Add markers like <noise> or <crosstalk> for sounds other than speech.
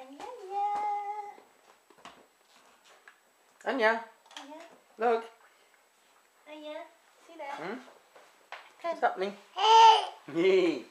Anya. Anya. Anya. Look. Anya. See that? Hmm? What's happening? Hey. <laughs>